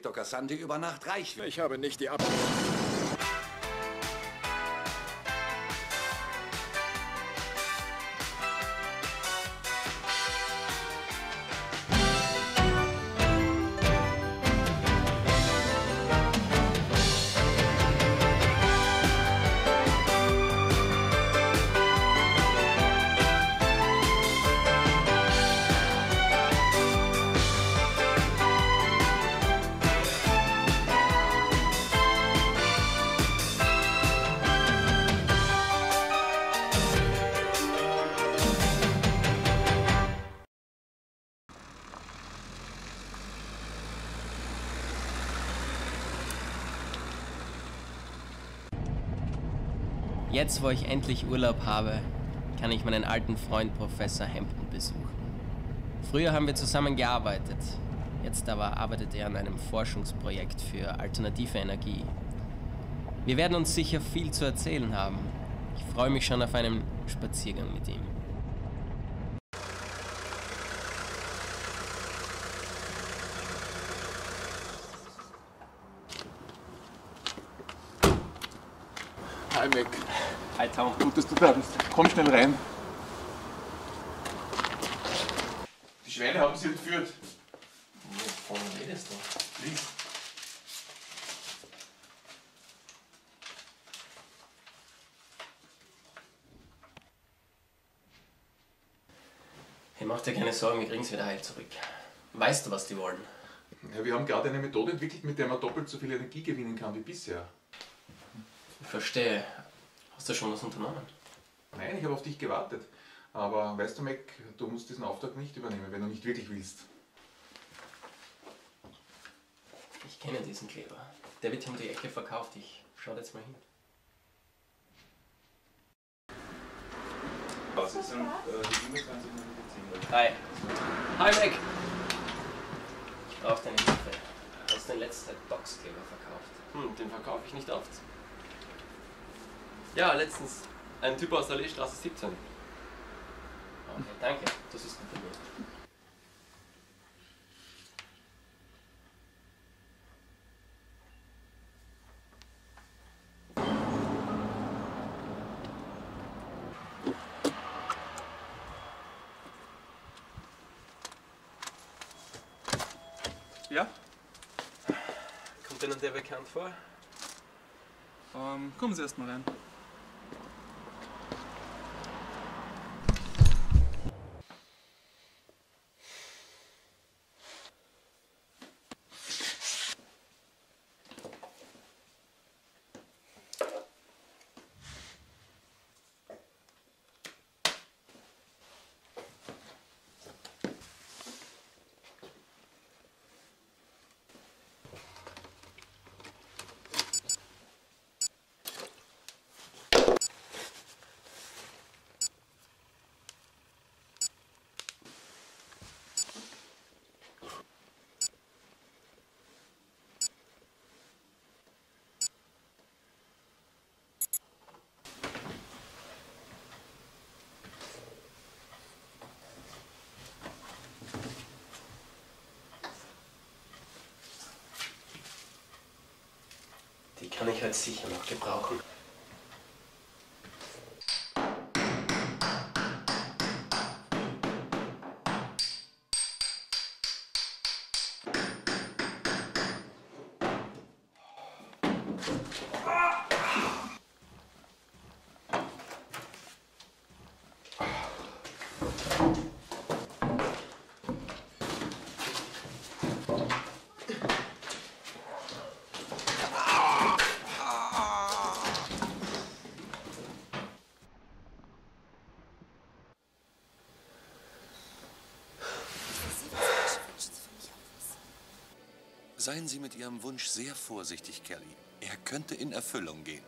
Inspektor Cassandi über Nacht reich wird. Ich habe nicht die Ab... Jetzt, wo ich endlich Urlaub habe, kann ich meinen alten Freund Professor Hampton besuchen. Früher haben wir zusammen gearbeitet. Jetzt aber arbeitet er an einem Forschungsprojekt für alternative Energie. Wir werden uns sicher viel zu erzählen haben. Ich freue mich schon auf einen Spaziergang mit ihm. Hi, Mac. Hi Tom. Gut, dass du da bist. Komm schnell rein. Die Schweine haben sie entführt. Wovon redest du? Lies. Hey, mach dir keine Sorgen, wir kriegen es wieder heil zurück. Weißt du, was die wollen? Ja, wir haben gerade eine Methode entwickelt, mit der man doppelt so viel Energie gewinnen kann wie bisher. Ich verstehe. Hast du schon was unternommen? Nein, ich habe auf dich gewartet. Aber weißt du, Mac, du musst diesen Auftrag nicht übernehmen, wenn du nicht wirklich willst. Ich kenne diesen Kleber. Der wird hier um die Ecke verkauft. Ich schau jetzt mal hin. Was ist denn äh, die 27 Minuten 10? Hi. Hi, Mac. Ich brauche deine Hilfe. Du hast den letzten Boxkleber verkauft. Hm, den verkaufe ich nicht oft. Ja, letztens ein Typ aus der Leestraße 17. Okay, danke. Das ist gut. Ja? Kommt Ihnen der bekannt vor? Ähm, kommen Sie erst mal rein. Die kann ich halt sicher noch gebrauchen. Seien Sie mit Ihrem Wunsch sehr vorsichtig, Kelly. Er könnte in Erfüllung gehen.